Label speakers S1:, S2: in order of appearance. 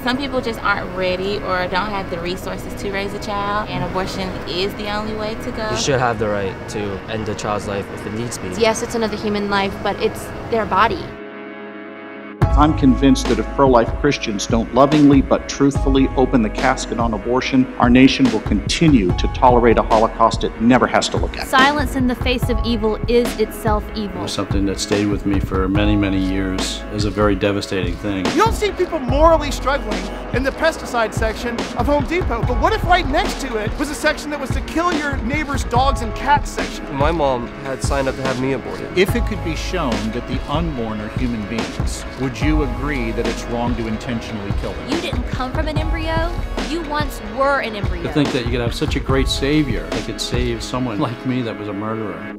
S1: Some people just aren't ready or don't have the resources to raise a child, and abortion is the only way to go.
S2: You should have the right to end a child's life if it needs to be.
S3: Yes, it's another human life, but it's their body.
S4: I'm convinced that if pro life Christians don't lovingly but truthfully open the casket on abortion, our nation will continue to tolerate a Holocaust it never has to look at.
S5: Silence in the face of evil is itself evil.
S6: Something that stayed with me for many, many years is a very devastating thing.
S7: You don't see people morally struggling in the pesticide section of Home Depot, but what if right next to it was a section that was to kill your neighbor's dogs and cats section?
S2: My mom had signed up to have me aborted.
S8: If it could be shown that the unborn are human beings, would you agree that it's wrong to intentionally kill them?
S5: You didn't come from an embryo. You once were an embryo.
S6: To think that you could have such a great savior that could save someone like me that was a murderer.